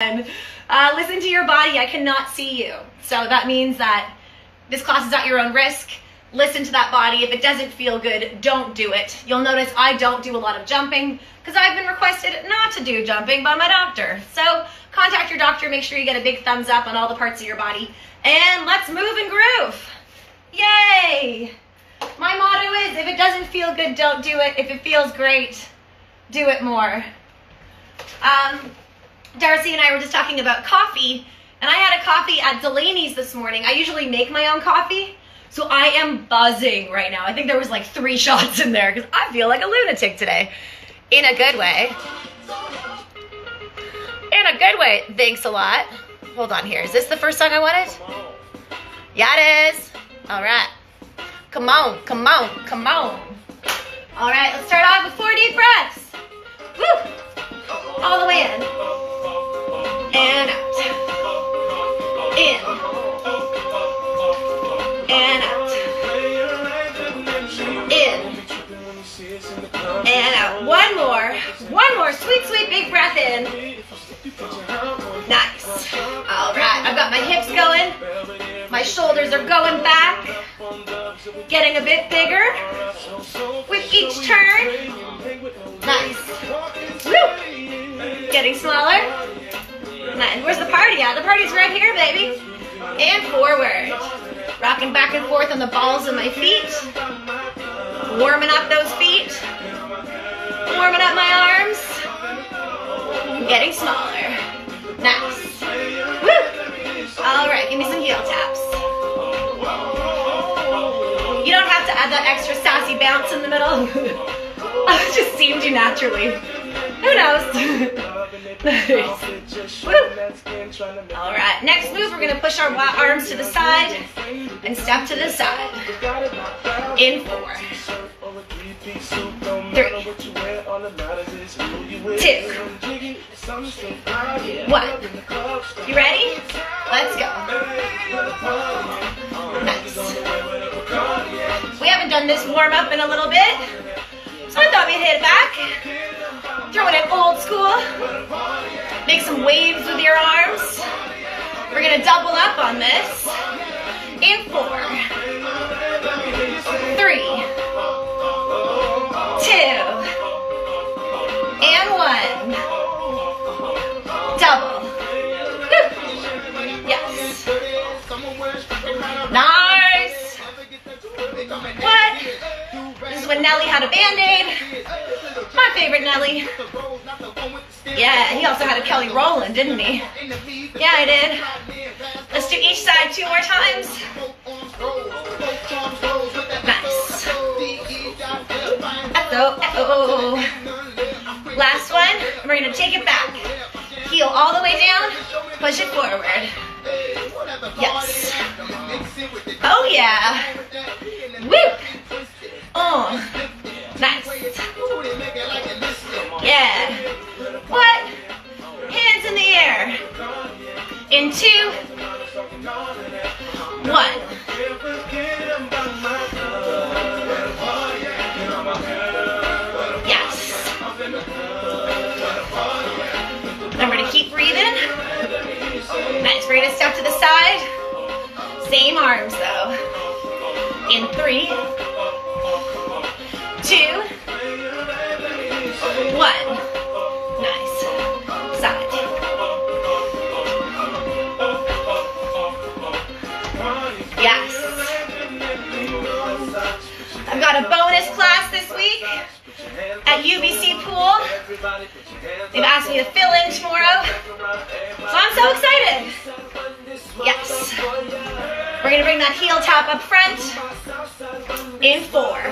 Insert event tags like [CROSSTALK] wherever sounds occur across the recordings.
Uh, listen to your body. I cannot see you. So that means that this class is at your own risk. Listen to that body. If it doesn't feel good, don't do it. You'll notice I don't do a lot of jumping because I've been requested not to do jumping by my doctor. So contact your doctor. Make sure you get a big thumbs up on all the parts of your body. And let's move and groove. Yay! My motto is if it doesn't feel good, don't do it. If it feels great, do it more. Um, Darcy and I were just talking about coffee, and I had a coffee at Delaney's this morning. I usually make my own coffee, so I am buzzing right now. I think there was like three [LAUGHS] shots in there because I feel like a lunatic today. In a good way. In a good way. Thanks a lot. Hold on here. Is this the first song I wanted? Yeah, it is. All right. Come on, come on, come on. All right, let's start off with in. Nice. All right, I've got my hips going. My shoulders are going back, getting a bit bigger with each turn. Nice. Woo! Getting smaller. Nice. Where's the party at? The party's right here, baby. And forward. Rocking back and forth on the balls of my feet. Warming up those feet. Warming up my arms. Getting smaller. Nice. Woo! All right, give me some heel taps. You don't have to add that extra sassy bounce in the middle. [LAUGHS] it just seemed you naturally. Who knows? [LAUGHS] All right, next move, we're gonna push our arms to the side and step to the side. In four, three, two, one. You ready? Let's go. Nice. We haven't done this warm up in a little bit, so I thought we'd hit it back. Throw it in old school. Make some waves with your arms. We're gonna double up on this. In four, three, two, and one. Double. Yes. Nice. What? This is when Nelly had a band-aid. My favorite Nelly. Yeah, he also had a Kelly Rowland, didn't he? Yeah, I did. Let's do each side two more times. Nice. Echo, echo. Last one. We're going to take it back. Heel all the way down. Push it forward. Yes. Oh, yeah. Woo. Oh. Three, two, one. Nice. Side. Yes. I've got a bonus class this week at UBC Pool. They've asked me to fill in tomorrow. So I'm so excited. Yes. We're going to bring that heel tap up front. In four,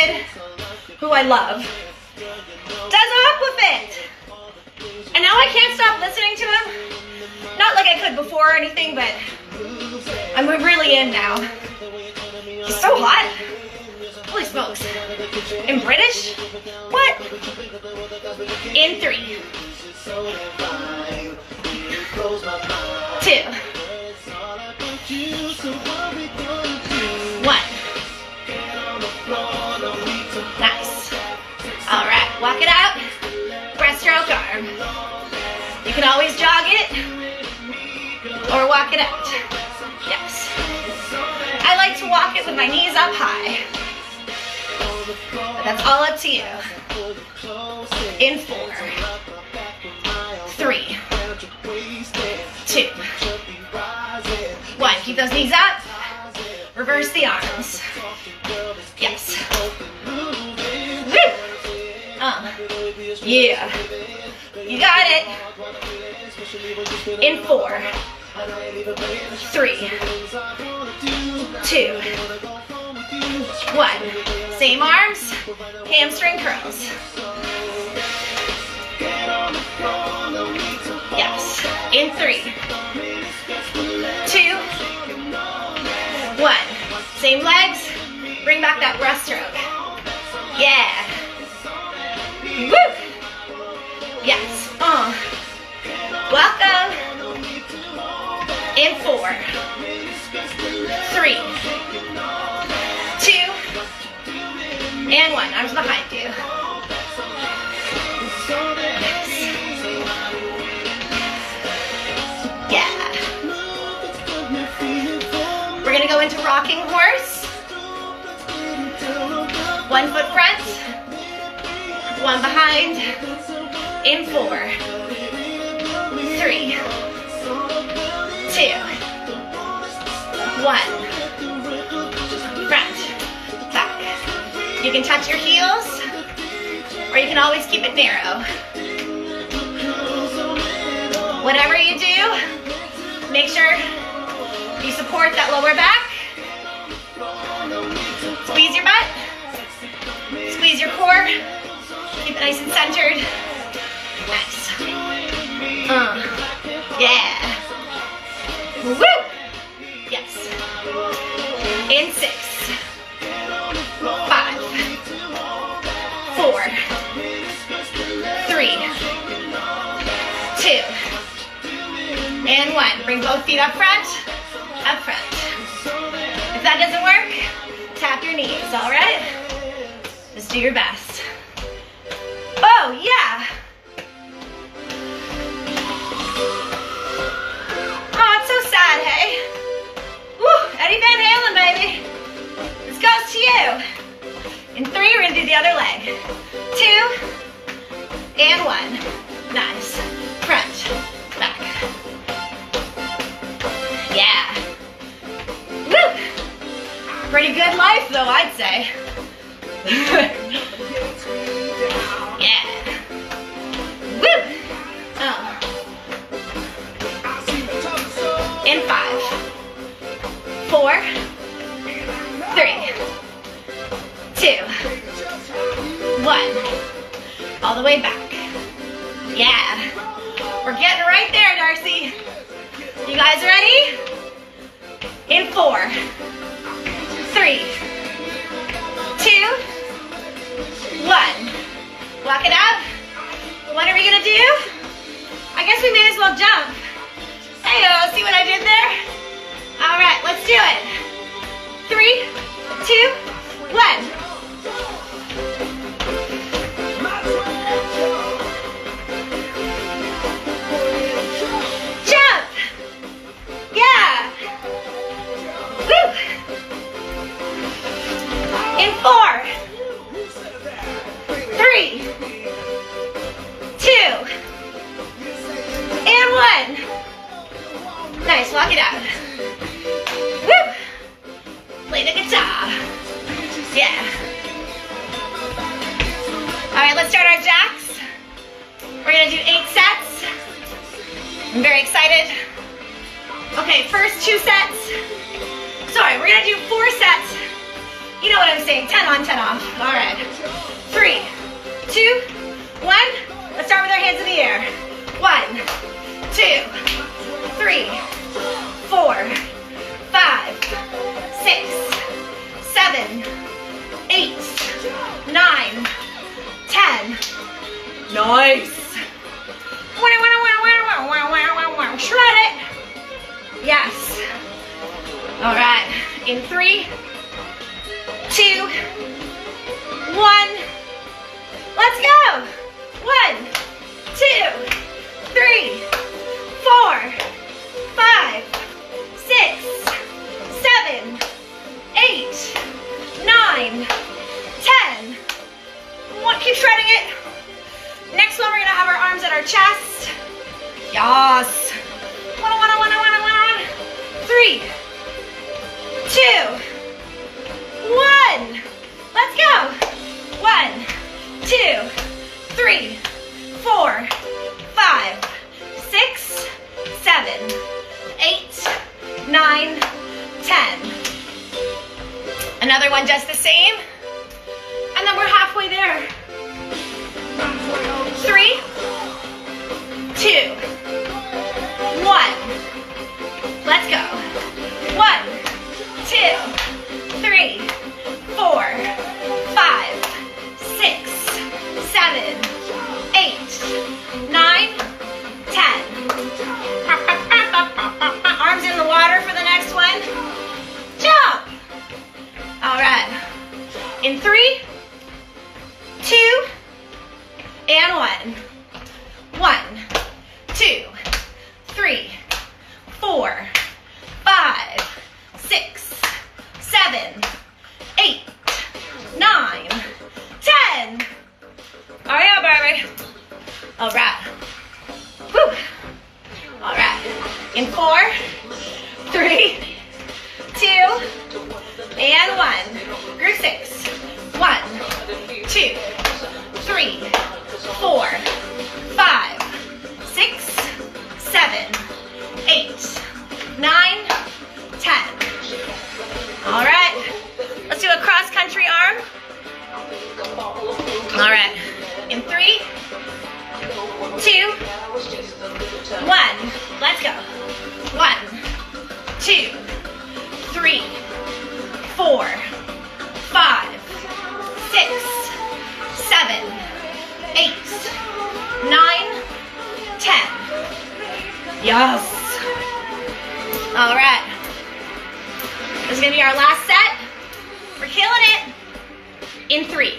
David who I love, does Aquafit. And now I can't stop listening to him. Not like I could before or anything, but I'm really in now. He's so hot. Holy smokes. In British? What? In three. Two. Walk it out. Breaststroke arm. You can always jog it or walk it out. Yes. I like to walk it with my knees up high. But that's all up to you. In four, three, two, one. Keep those knees up. Reverse the arms. Yeah. You got it. In four, three, two, one. Same arms, hamstring curls. Yes. In three, two, one. Same legs. Bring back that breaststroke. Yeah. Woo. Yes. Uh. Welcome. In four, three, two, and one. Arms behind you. Yeah. We're gonna go into rocking horse. One foot front, one behind, in four, three, two, one. Front, back. You can touch your heels, or you can always keep it narrow. Whatever you do, make sure you support that lower back. Squeeze your butt. Squeeze your core. Keep it nice and centered. Nice. Uh, yeah. Woo! Yes. In six. Five. Four. Three. Two. And one. Bring both feet up front. Up front. If that doesn't work, tap your knees, all right? Just do your best. Oh, yeah. Eddie Van Halen, baby. This goes to you. In three, we're gonna do the other leg. Two, and one. Nice. Front, back. Yeah. Woo! Pretty good life, though, I'd say. [LAUGHS] four, three, two, one. All the way back. Yeah. We're getting right there, Darcy. You guys ready? In four, three, two, one. Walk it out. What are we gonna do? I guess we may as well jump. Hey, see what I did there? All right, let's do it. Three, two, one. Nice. Shred it. Yes. All right. In three, two, one. Let's go. One, two, three, four, five, six, seven, eight, nine, ten. One, keep shredding it. Next one, we're gonna have our arms at our chest. Yes. One, one, one, one, one, one. Three, two, one. Let's go. One, two, three, four, five, six, seven, eight, nine, ten. Another one just the same. Right. All right. Whew. All right. In four, three, is gonna be our last set. We're killing it. In three,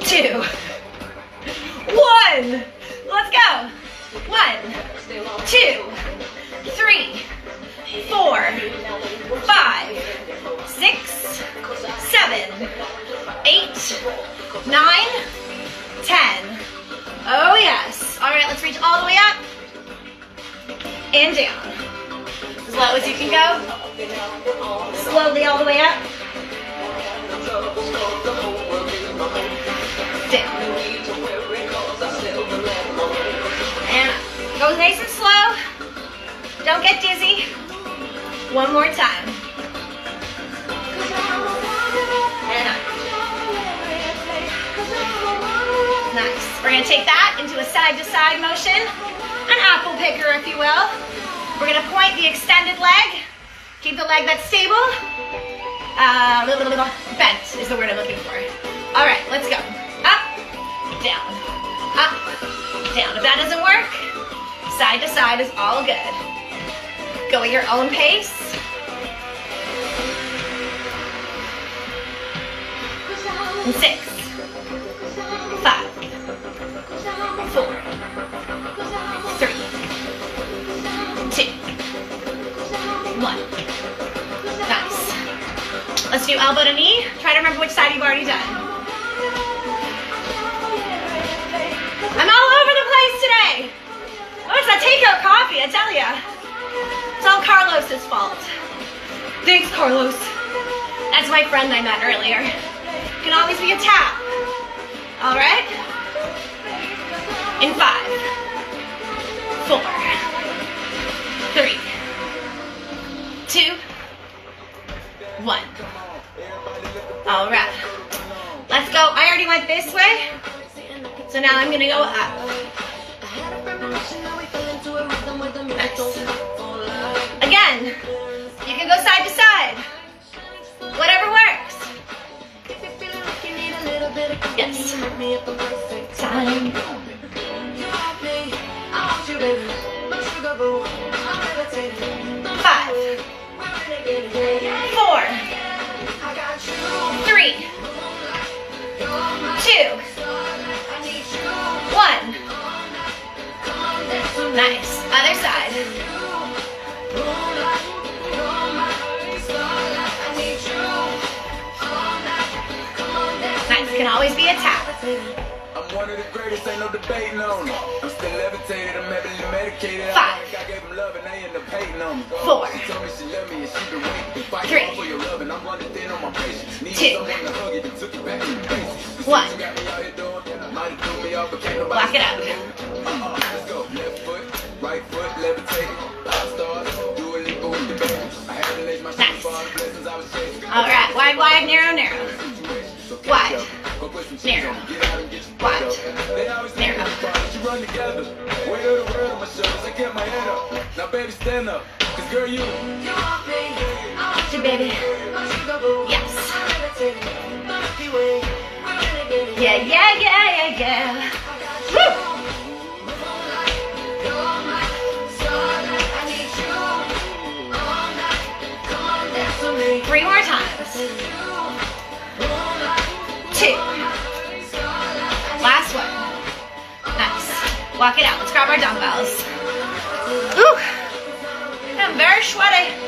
two, one. Let's go. One, two, three, four, five, six, seven, eight, nine, ten. Oh yes. All right, let's reach all the way up and down. As low as you can go. Slowly all the way up. Go nice and slow. Don't get dizzy. One more time. And up. Nice. We're gonna take that into a side-to-side motion, an apple picker, if you will. We're gonna point the extended leg. Keep the leg that's stable. Uh, little, little, little bent is the word I'm looking for. All right, let's go. Up, down, up, down. If that doesn't work, side to side is all good. Go at your own pace. Six, five, four, Let's do elbow to knee. Try to remember which side you've already done. I'm all over the place today. Oh, it's that takeout coffee, I tell ya. It's all Carlos's fault. Thanks, Carlos. That's my friend I met earlier. Can always be a tap. Gonna go up. Again, you can go side to side. Whatever works. Yes. Time. Five. Four. Three. Nice. Other side. Nice. Can always be a tap. I'm one of the greatest, ain't no debating on it. I'm still levitated, I'm heavily medicated. Five. I gave him love and they end up hating on me. Four. She told me she loved me and she been waiting Three. for your love and I'm running thin on my patience. Need Two. someone to hug it and took it back to the basics. You see One. what you got All right. Wide, wide, narrow, narrow. Wide. Narrow. Wide. Narrow. you run together. Weight. Now baby, stand up. Cause girl, you To baby. Yes. Yeah, yeah, yeah, yeah, yeah. Woo! Two. Last one. Nice. Walk it out. Let's grab our dumbbells. Ooh. I'm very sweaty.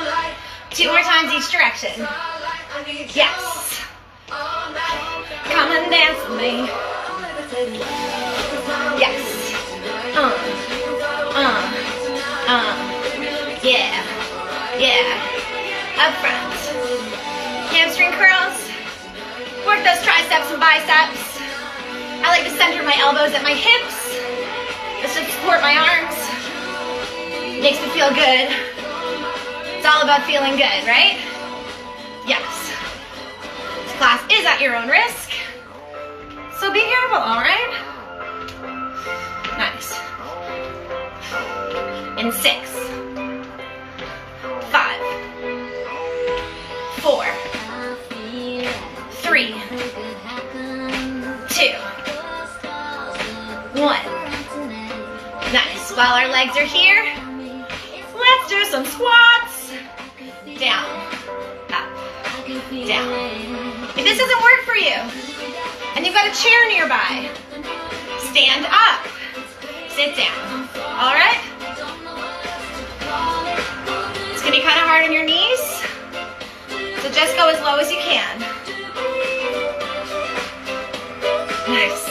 Two more times each direction. Yes. Come and dance with me. Yes. Uh. Uh. Uh. Yeah. Yeah. Up front. Hamstring curls. Work those triceps and biceps. I like to center my elbows at my hips. Just to support my arms. Makes me feel good. It's all about feeling good, right? Yes. This class is at your own risk. So be careful, alright? Nice. In six, five, four, three, two, one. Nice. While our legs are here, let's do some squats. Down, up, down. If this doesn't work for you, and you've got a chair nearby, stand up, sit down. All right? It's gonna be kind of hard on your knees, so just go as low as you can. Nice.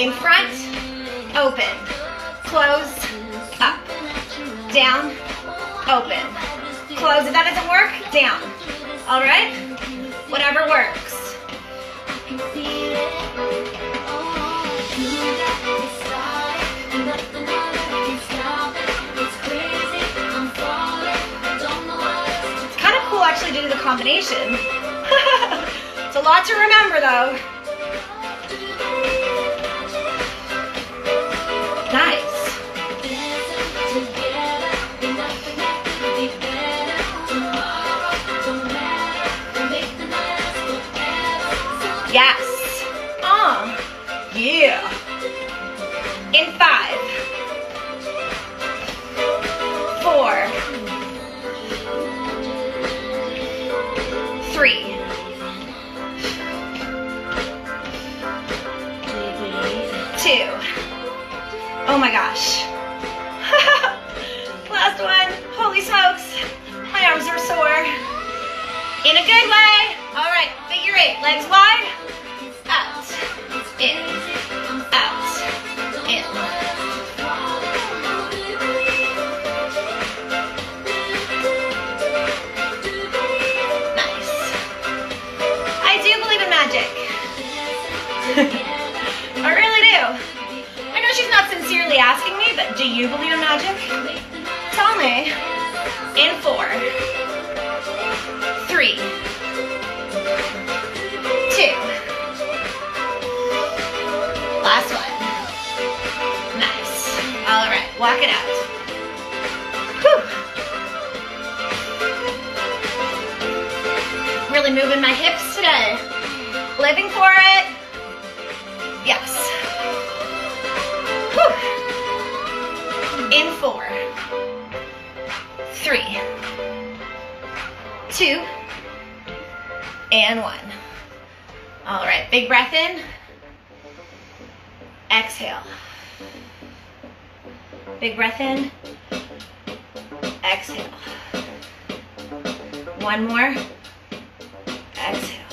In front, open, close, up, down, open, close. If that doesn't work, down. All right? Whatever works. It's kind of cool actually to do the combination. [LAUGHS] it's a lot to remember though. Oh my gosh. Walk it out. Whew. Really moving my hips today. Living for it. Yes. Whew. In four, three, two, and one. All right, big breath in. Exhale. Big breath in. Exhale. One more. Exhale.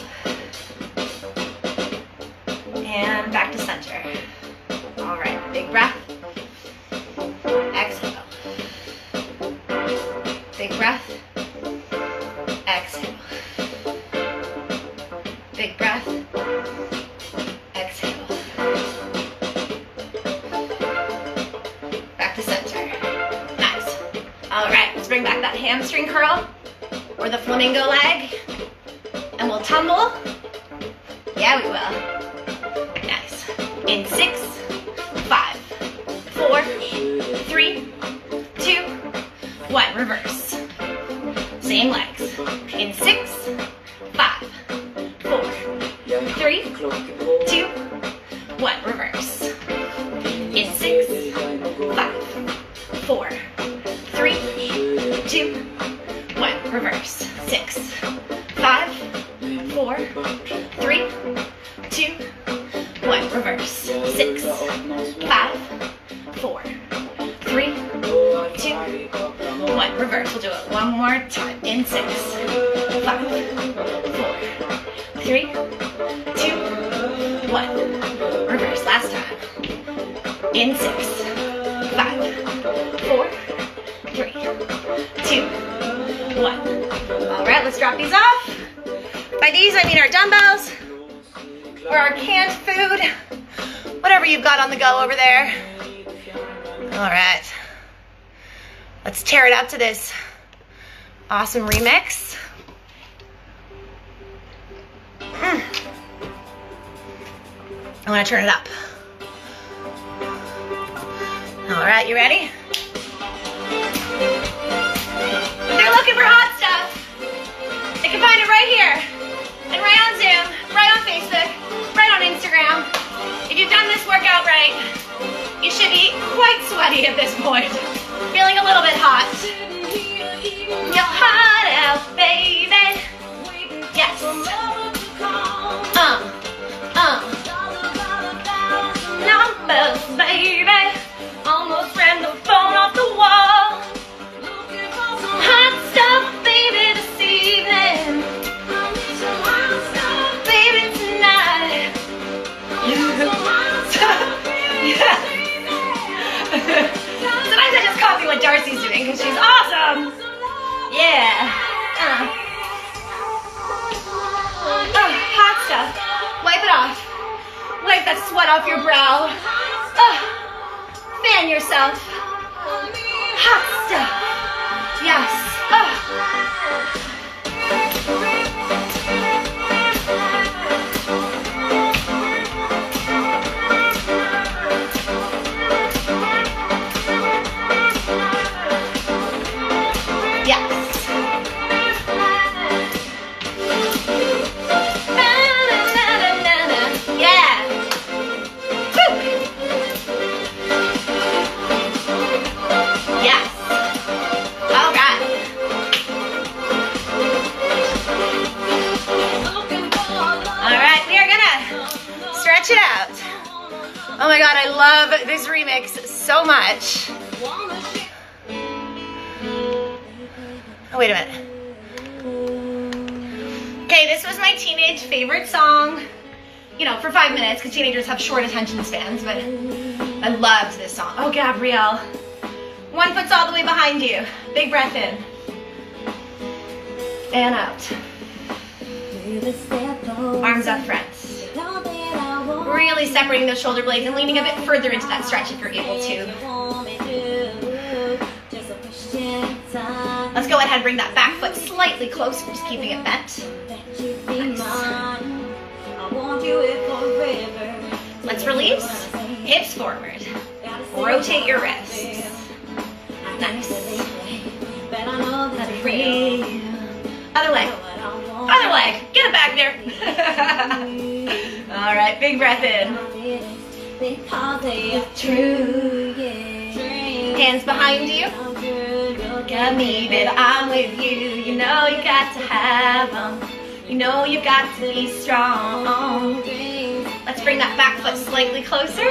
And back to center. All right, big breath. Exhale. Big breath. Exhale. Big breath. Hamstring curl or the flamingo leg. And we'll tumble. Yeah, we will. Nice. In six, In six, five, four, three, two, one. Reverse. Last time. In six, five, four, three, two, one. All right, let's drop these off. By these, I mean our dumbbells or our canned food, whatever you've got on the go over there. All right, let's tear it up to this awesome remix. Mm. I want to turn it up. All right, you ready? They're looking for hot stuff. They can find it right here, and right on Zoom, right on Facebook, right on Instagram. If you've done this workout right, you should be quite sweaty at this point. Feeling a little bit hot. You're hot out, baby. Yes. Uh, uh. Numbers, baby. Almost ran the phone off the wall. Some hot stuff, baby, this evening. Baby, tonight. [LAUGHS] yeah. Sometimes I just copy what Darcy's doing because she's awesome. Yeah. Uh. Oh, hot stuff. Wipe it off. Wipe that sweat off your brow. Oh, fan yourself. Hot stuff. Yes. Oh. Teenagers have short attention spans, but I loved this song. Oh, Gabrielle. One foot's all the way behind you. Big breath in. And out. Arms up front. Really separating those shoulder blades and leaning a bit further into that stretch if you're able to. Let's go ahead and bring that back foot slightly closer, just keeping it bent. Release. Hips forward. Rotate your wrists. Nice. Other leg. Other leg. Get it back there. [LAUGHS] All right, big breath in. True. Hands behind you. At me, babe, I'm with you. You know you got to have them. You know you got to be strong. Let's bring that back foot slightly closer.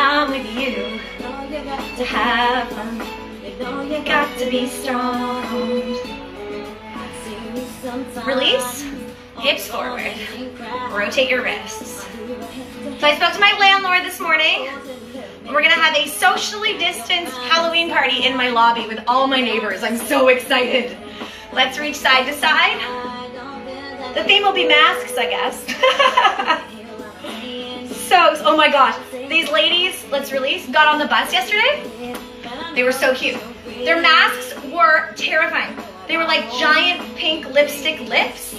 I'm with you to have. You got to be strong. Release. Hips forward. Rotate your wrists. So I spoke to my landlord this morning. We're gonna have a socially distanced Halloween party in my lobby with all my neighbors. I'm so excited. Let's reach side to side. The theme will be masks, I guess. [LAUGHS] oh my gosh. These ladies, let's release, got on the bus yesterday. They were so cute. Their masks were terrifying. They were like giant pink lipstick lips.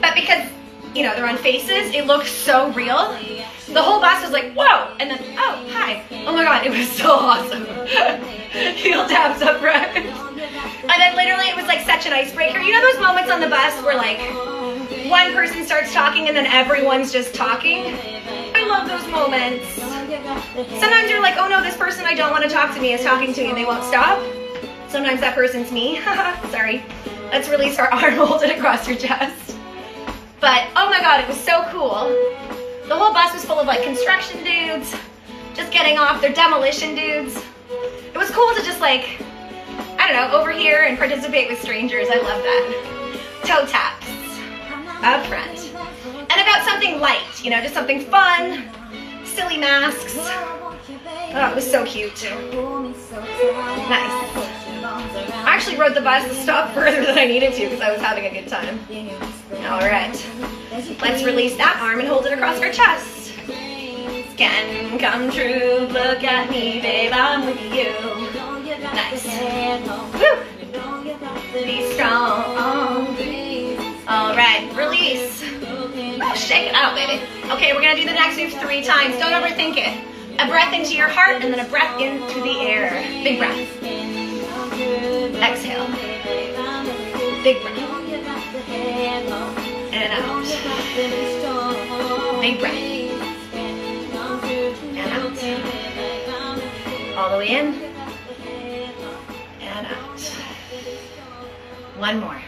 But because, you know, they're on faces, it looks so real. The whole bus was like, whoa, and then, oh, hi. Oh my god, it was so awesome. [LAUGHS] Heel taps up front. And then literally it was like such an icebreaker. You know those moments on the bus where like one person starts talking and then everyone's just talking? I love those moments. Sometimes you're like, oh no, this person I don't want to talk to me is talking to me and they won't stop. Sometimes that person's me. [LAUGHS] Sorry. Let's release our [LAUGHS] arm, hold it across your chest. But oh my god, it was so cool. The whole bus was full of like construction dudes, just getting off. They're demolition dudes. It was cool to just like, I don't know, over here and participate with strangers. I love that. Toe taps up front. And about something light, you know, just something fun, silly masks. Oh, it was so cute. Nice. I actually rode the bus to stop [LAUGHS] further than I needed to because I was having a good time. All right. Let's release that arm and hold it across our chest. Can come true. Look at me, babe. I'm with you. Nice. Woo. Be strong. Release. Oh, shake it out, baby. Okay, we're gonna do the next move three times. Don't overthink it. A breath into your heart and then a breath into the air. Big breath. Exhale. Big breath. And out. Big breath. And out. All the way in. And out. One more.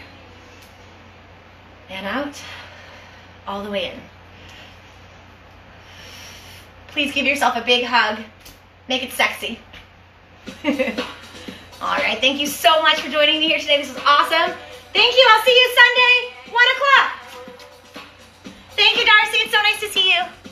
And out. All the way in. Please give yourself a big hug. Make it sexy. [LAUGHS] All right, thank you so much for joining me here today. This was awesome. Thank you. I'll see you Sunday, 1 o'clock. Thank you, Darcy. It's so nice to see you.